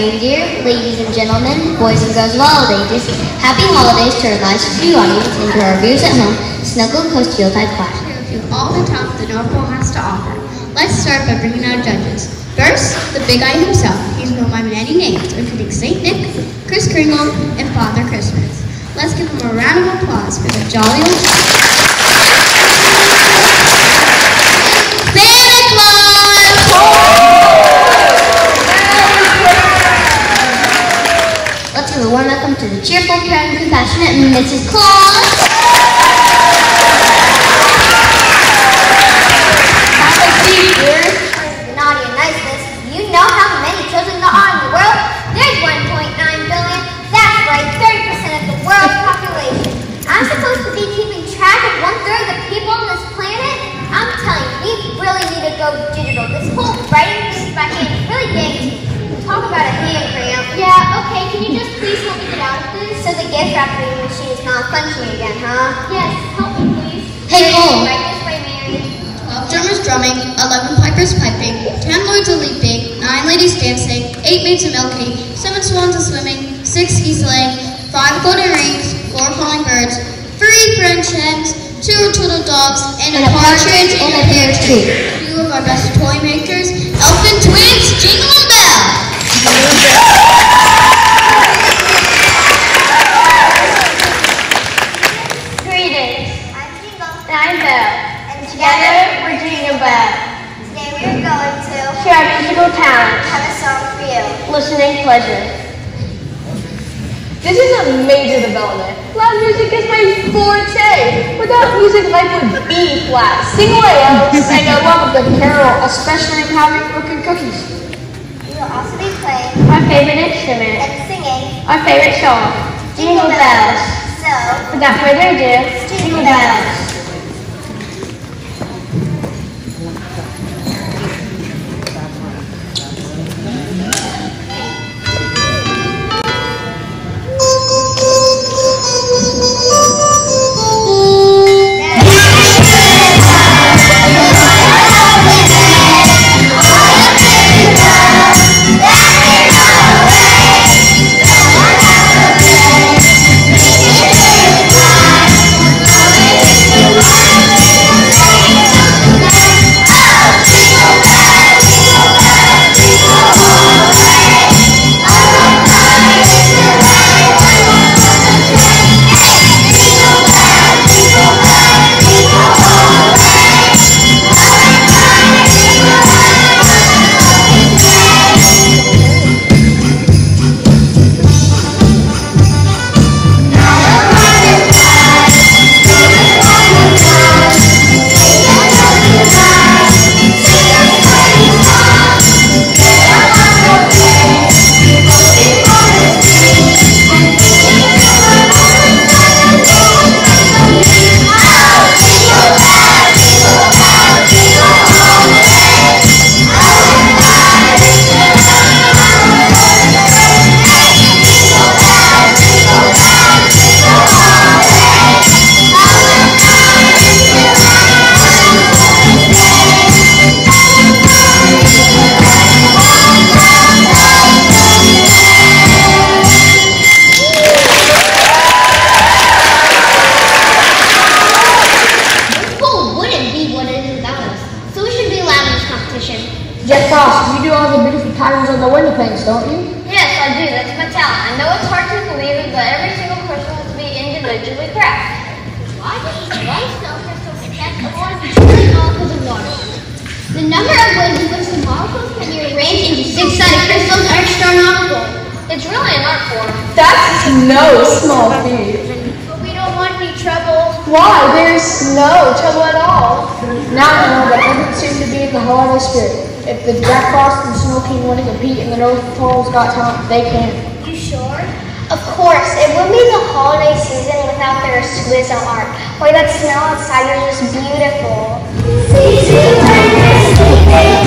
reindeer, ladies and gentlemen, boys and girls of all ages. Happy holidays to our live studio audience and to our viewers at home. Snuggle Coast Yuletide Clash. with all the talent the North Pole has to offer. Let's start by bringing our judges. First, the big eye himself. He's known by many names, including Saint Nick, Kris Kringle, and Father Christmas. Let's give him a round of applause for the jolly old Santa Give a warm welcome to the cheerful, caring, compassionate Mrs. Claus. Naughty and nice. You know how many children there are in the world? There's 1.9 billion. That's right, 30% of the world's population. I'm supposed to be keeping track of one third of the people on this planet? I'm telling you, we really need to go digital. This whole writing thing by hand is really getting. Talk about a hand cramp. Yeah, okay, can you just please help me get out of this? So the gift wrapping machine is malfunctioning again, huh? Yes, help me please. Hey, Cole. Right this way, Mary. Twelve drummers drumming, eleven pipers piping, ten lords a leaping, nine ladies dancing, eight maids a milking, seven swans a swimming, six geese laying, five golden rings, four calling birds, three French hens, two turtle dogs, and, And a partridge in a pear tree. Two of our best toy makers, Elfin Twins, Jingle Bell. Greetings. I'm Jingle. And I'm Belle. And Together, we're Jingle Bell. Today we are going to Share our musical talents. have a song for you. Listening pleasure. This is a major development. Loud music is my forte. Without music, life would be flat. Sing away, elves. I love of the carol, especially in having broken cookies. Favorite instrument. singing Our favorite song. Jingle bells. So, Without further ado, jingle bells. Thank Jack Frost, you do all the beautiful patterns on the window panes, don't you? Yes, I do. That's my talent. I know it's hard to believe, but every single person has to be individually crafted. Why does one snow crystal protect the water? The number of ways in which the molecules can be arranged into six-sided crystals are astronomical. It's really an art form. That's no small feat. But we don't want any trouble. Why? There's no trouble at all. Now I know that everything seems to be in the heart of the spirit. If the Jack Frost and Snow King want to compete and the North Pole's Got Talent, they can. You sure? Of course, it wouldn't be the holiday season without their exquisite art. Boy, that snow outside is just beautiful. And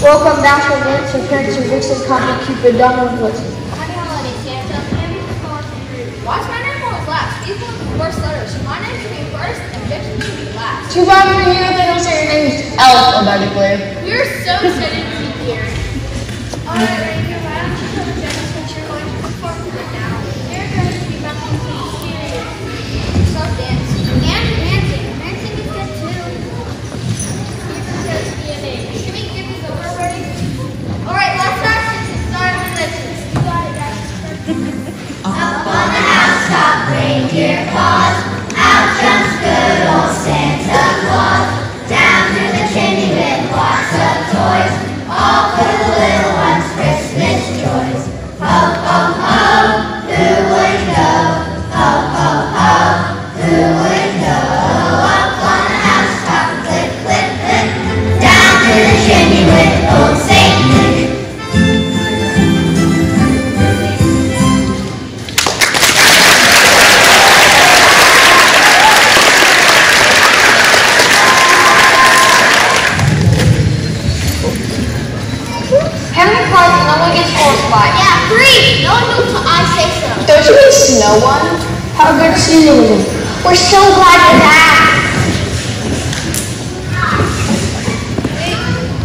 Welcome back to Dance of Parents and Vixen Copy Cupid Donald Blitzen. Happy holidays, Santa. Why is my name always last? These are the worst letters. My name should be first and Vixen should be last. Too bad for you, they don't say your name's alphabetically. Oh, You're so excited to be here. Alright,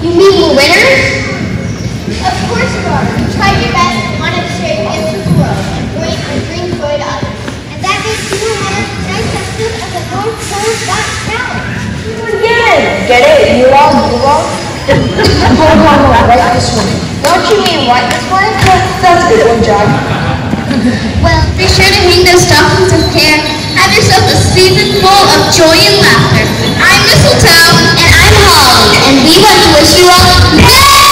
You mean we're winners? Of course you are. You tried your best and wanted to share your gifts with the world and bring a green toy to others. And that makes you a winner tonight episode of the North Pole's Got Talent. Again. Get it? You all, you all? hold on, hold on, right this way. Don't you mean right this way? That's a good one, Jack. Well, be sure to hang those stockings with care. Have yourself a season full of joy and laughter. I'm Mistletoe. And I'm Holly. And we want to wish